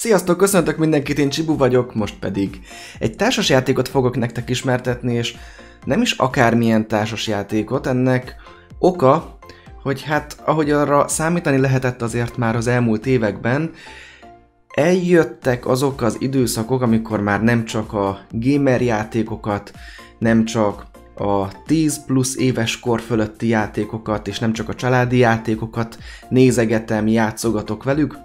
Sziasztok, köszöntök mindenkit, én Csibu vagyok, most pedig egy társasjátékot fogok nektek ismertetni, és nem is akármilyen társasjátékot, ennek oka, hogy hát ahogy arra számítani lehetett azért már az elmúlt években, eljöttek azok az időszakok, amikor már nem csak a gamer játékokat, nem csak a 10 plusz éves kor fölötti játékokat, és nem csak a családi játékokat nézegetem, játszogatok velük,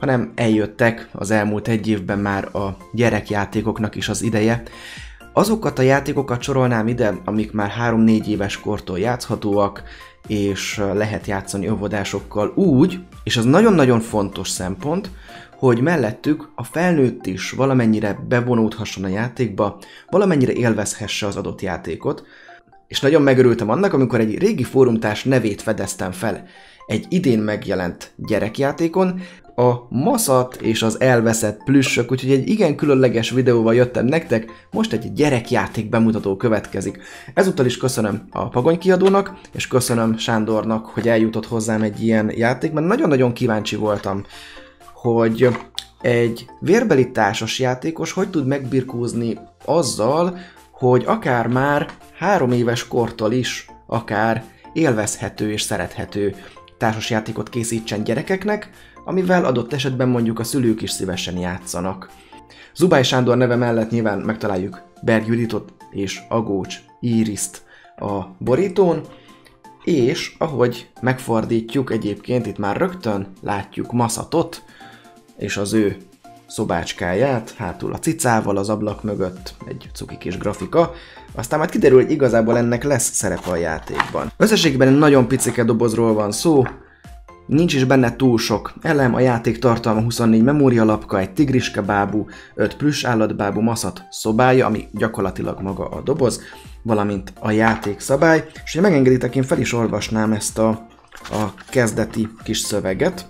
hanem eljöttek az elmúlt egy évben már a gyerekjátékoknak is az ideje. Azokat a játékokat sorolnám ide, amik már 3-4 éves kortól játszhatóak, és lehet játszani óvodásokkal úgy, és az nagyon-nagyon fontos szempont, hogy mellettük a felnőtt is valamennyire bevonódhasson a játékba, valamennyire élvezhesse az adott játékot, és nagyon megörültem annak, amikor egy régi fórumtárs nevét fedeztem fel egy idén megjelent gyerekjátékon, a maszat és az elveszett plüssök, úgyhogy egy igen különleges videóval jöttem nektek, most egy gyerekjáték bemutató következik. Ezúttal is köszönöm a Pagony kiadónak, és köszönöm Sándornak, hogy eljutott hozzám egy ilyen játék, mert nagyon-nagyon kíváncsi voltam, hogy egy vérbeli társas játékos hogy tud megbirkózni azzal, hogy akár már három éves kortól is, akár élvezhető és szerethető társasjátékot készítsen gyerekeknek, amivel adott esetben mondjuk a szülők is szívesen játszanak. Zubály Sándor neve mellett nyilván megtaláljuk Berg Juditot és Agócs Iriszt a borítón, és ahogy megfordítjuk egyébként itt már rögtön látjuk Maszatot, és az ő szobácskáját, hátul a cicával az ablak mögött egy cuki kis grafika, aztán majd kiderül, hogy igazából ennek lesz szerepe a játékban. Összességében egy nagyon picike dobozról van szó, Nincs is benne túl sok elem, a játék tartalma 24 memórialapka, egy tigriske bábú, 5 plüss állatbábú maszat szobája, ami gyakorlatilag maga a doboz, valamint a játék szabály, és ha megengeditek, én fel is olvasnám ezt a, a kezdeti kis szöveget.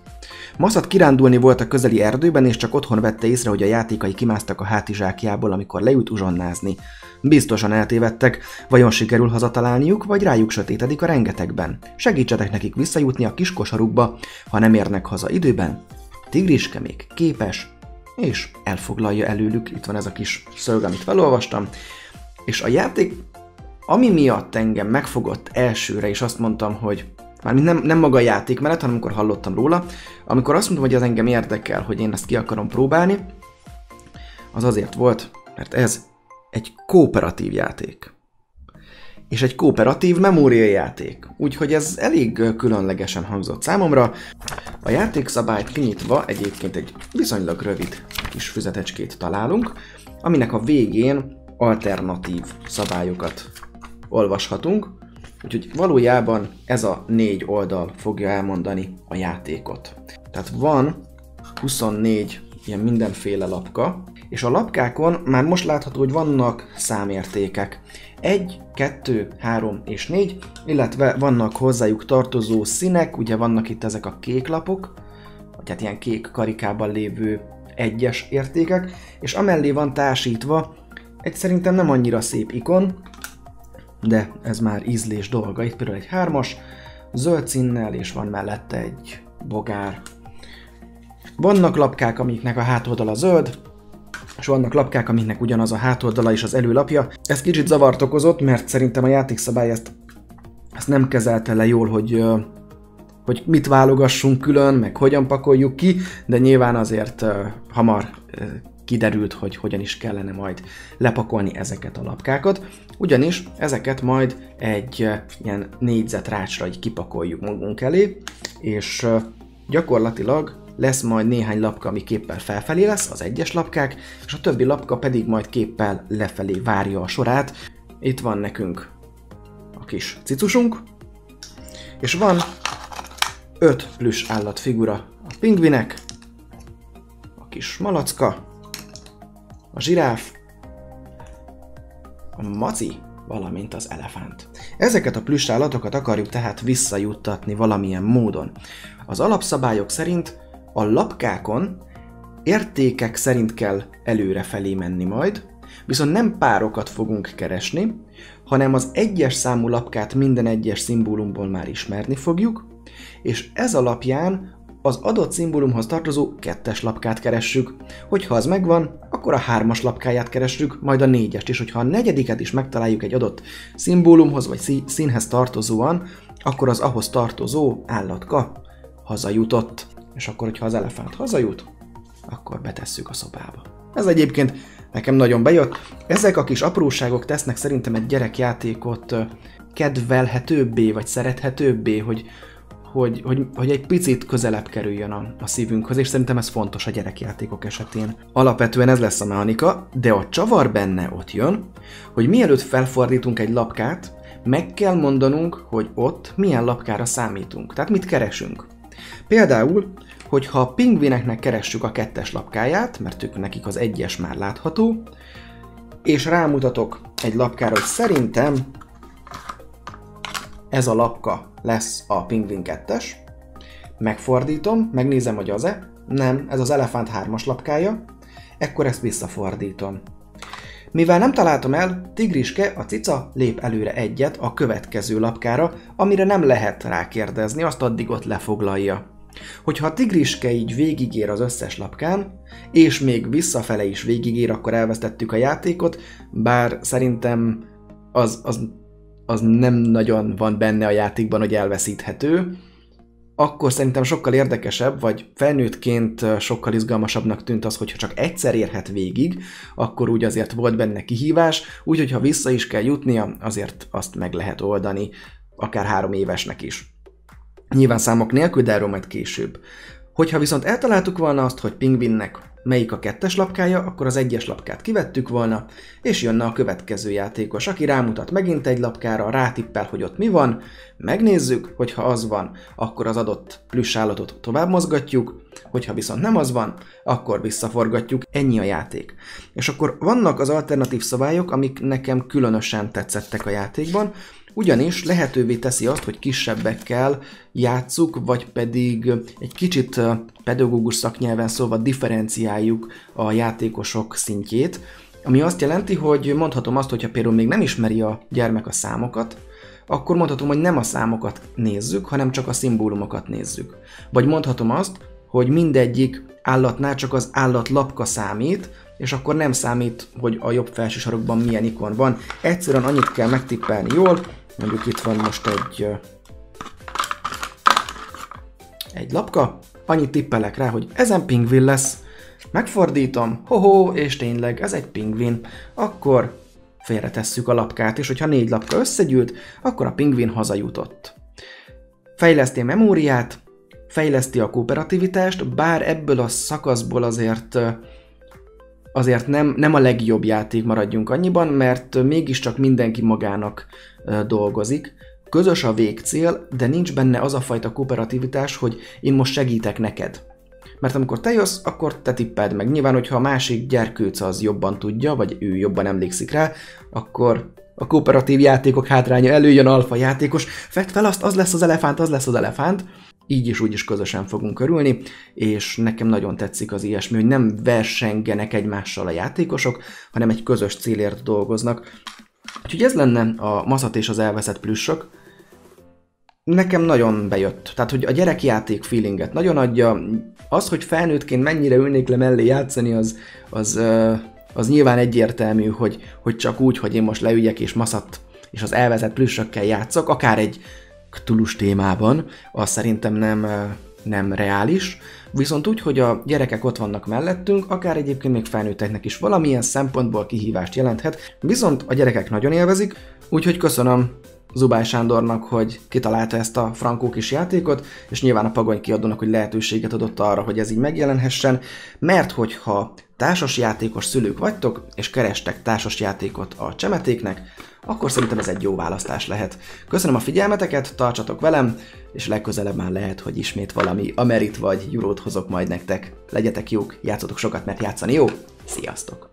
Maszat kirándulni volt a közeli erdőben, és csak otthon vette észre, hogy a játékai kimásztak a hátizsákjából, amikor leült uzsonnázni. Biztosan eltévedtek, vajon sikerül hazatalálniuk, vagy rájuk sötétedik a rengetegben. Segítsetek nekik visszajutni a kis kosarukba, ha nem érnek haza időben. Tigriske még képes, és elfoglalja előlük, itt van ez a kis szög, amit felolvastam, és a játék, ami miatt engem megfogott elsőre, és azt mondtam, hogy Mármint nem, nem maga a játék mellett, hanem amikor hallottam róla. Amikor azt mondtam, hogy az engem érdekel, hogy én ezt ki akarom próbálni, az azért volt, mert ez egy kooperatív játék. És egy kooperatív memóriajáték. Úgyhogy ez elég különlegesen hangzott számomra. A játékszabályt kinyitva egyébként egy viszonylag rövid kis füzetecskét találunk, aminek a végén alternatív szabályokat olvashatunk, Úgyhogy valójában ez a négy oldal fogja elmondani a játékot. Tehát van 24 ilyen mindenféle lapka, és a lapkákon már most látható, hogy vannak számértékek. 1, 2, 3 és 4, illetve vannak hozzájuk tartozó színek, ugye vannak itt ezek a kék lapok, vagy hát ilyen kék karikában lévő egyes értékek, és amellé van társítva egy szerintem nem annyira szép ikon, de ez már ízlés dolga. Itt például egy hármas, zöld színnel, és van mellette egy bogár. Vannak lapkák, amiknek a hátoldala zöld, és vannak lapkák, amiknek ugyanaz a hátoldala és az előlapja. Ez kicsit zavart okozott, mert szerintem a játékszabály ezt, ezt nem kezelte le jól, hogy, hogy mit válogassunk külön, meg hogyan pakoljuk ki, de nyilván azért hamar kiderült, hogy hogyan is kellene majd lepakolni ezeket a lapkákat, ugyanis ezeket majd egy ilyen négyzetrácsra így kipakoljuk magunk elé, és gyakorlatilag lesz majd néhány lapka, ami képpel felfelé lesz, az egyes lapkák, és a többi lapka pedig majd képpel lefelé várja a sorát. Itt van nekünk a kis cicusunk, és van öt plusz állatfigura. A pingvinek, a kis malacka, a zsiráf, a maci, valamint az elefánt. Ezeket a plusz állatokat akarjuk tehát visszajuttatni valamilyen módon. Az alapszabályok szerint a lapkákon értékek szerint kell előre felé menni majd, viszont nem párokat fogunk keresni, hanem az egyes számú lapkát minden egyes szimbólumból már ismerni fogjuk, és ez alapján az adott szimbólumhoz tartozó kettes lapkát keressük. Hogyha az megvan, akkor a hármas lapkáját keressük, majd a négyest, és hogyha a negyediket is megtaláljuk egy adott szimbólumhoz vagy színhez tartozóan, akkor az ahhoz tartozó állatka hazajutott. És akkor, hogyha az elefánt hazajut, akkor betesszük a szobába. Ez egyébként nekem nagyon bejött. Ezek a kis apróságok tesznek szerintem egy gyerekjátékot kedvelhetőbbé, vagy szerethetőbbé, hogy, hogy, hogy, hogy egy picit közelebb kerüljön a, a szívünkhöz, és szerintem ez fontos a gyerekjátékok esetén. Alapvetően ez lesz a mechanika, de a csavar benne ott jön, hogy mielőtt felfordítunk egy lapkát, meg kell mondanunk, hogy ott milyen lapkára számítunk, tehát mit keresünk. Például, hogyha a pingvineknek keressük a kettes lapkáját, mert ők nekik az egyes már látható, és rámutatok egy lapkára, hogy szerintem ez a lapka lesz a pingvin 2-es, megfordítom, megnézem, hogy az-e, nem, ez az elefánt 3-as lapkája, ekkor ezt visszafordítom. Mivel nem találtam el, Tigriske, a cica lép előre egyet a következő lapkára, amire nem lehet rákérdezni, azt addig ott lefoglalja. Hogyha a tigriske így végigér az összes lapkán, és még visszafele is végigér, akkor elvesztettük a játékot, bár szerintem az, az az nem nagyon van benne a játékban, hogy elveszíthető, akkor szerintem sokkal érdekesebb, vagy felnőttként sokkal izgalmasabbnak tűnt az, hogyha csak egyszer érhet végig, akkor úgy azért volt benne kihívás, úgyhogy ha vissza is kell jutnia, azért azt meg lehet oldani, akár három évesnek is. Nyilván számok nélkül, de erről majd később. Hogyha viszont eltaláltuk volna azt, hogy pingvinnek melyik a kettes lapkája, akkor az egyes lapkát kivettük volna, és jönne a következő játékos, aki rámutat megint egy lapkára, rátippel, hogy ott mi van, megnézzük, hogyha az van, akkor az adott plusz állatot tovább mozgatjuk, hogyha viszont nem az van, akkor visszaforgatjuk, ennyi a játék. És akkor vannak az alternatív szabályok, amik nekem különösen tetszettek a játékban, ugyanis lehetővé teszi azt, hogy kisebbekkel játsszuk, vagy pedig egy kicsit pedagógus szaknyelven szólva differenciáljuk a játékosok szintjét, ami azt jelenti, hogy mondhatom azt, hogyha például még nem ismeri a gyermek a számokat, akkor mondhatom, hogy nem a számokat nézzük, hanem csak a szimbólumokat nézzük. Vagy mondhatom azt, hogy mindegyik állatnál csak az állat lapka számít, és akkor nem számít, hogy a jobb felső sarokban milyen ikon van. Egyszerűen annyit kell megtippelni jól, mondjuk itt van most egy egy lapka, annyit tippelek rá, hogy ezen pingvin lesz, megfordítom, hoho, és tényleg ez egy pingvin, akkor félretesszük a lapkát, és hogyha négy lapka összegyűlt, akkor a pingvin hazajutott. Fejleszti a memóriát, fejleszti a kooperativitást, bár ebből a szakaszból azért azért nem, nem a legjobb játék maradjunk annyiban, mert mégiscsak mindenki magának dolgozik. Közös a végcél, de nincs benne az a fajta kooperativitás, hogy én most segítek neked. Mert amikor te jössz, akkor te tipped meg. Nyilván, hogyha a másik gyerkőc az jobban tudja, vagy ő jobban emlékszik rá, akkor a kooperatív játékok hátránya előjön alfa játékos, fett fel azt, az lesz az elefánt, az lesz az elefánt, így is úgy is közösen fogunk örülni, és nekem nagyon tetszik az ilyesmi, hogy nem versengenek egymással a játékosok, hanem egy közös célért dolgoznak. Úgyhogy ez lenne a maszat és az elveszett plüssök. Nekem nagyon bejött. Tehát, hogy a gyerekjáték feelinget nagyon adja. Az, hogy felnőttként mennyire ülnék le mellé játszani, az, az, az nyilván egyértelmű, hogy, hogy csak úgy, hogy én most leüljek és maszat és az elvezett plüssökkel játszok, akár egy Cthulhu témában, az szerintem nem, nem reális, viszont úgy, hogy a gyerekek ott vannak mellettünk, akár egyébként még felnőtteknek is valamilyen szempontból kihívást jelenthet, viszont a gyerekek nagyon élvezik, úgyhogy köszönöm Zubály Sándornak, hogy kitalálta ezt a frankó kis játékot, és nyilván a Pagony kiadónak, hogy lehetőséget adott arra, hogy ez így megjelenhessen, mert hogyha társasjátékos szülők vagytok, és kerestek társasjátékot a csemetéknek, akkor szerintem ez egy jó választás lehet. Köszönöm a figyelmeteket, tartsatok velem, és legközelebb már lehet, hogy ismét valami Amerit vagy Jurót hozok majd nektek. Legyetek jók, játszatok sokat, mert játszani jó. Sziasztok!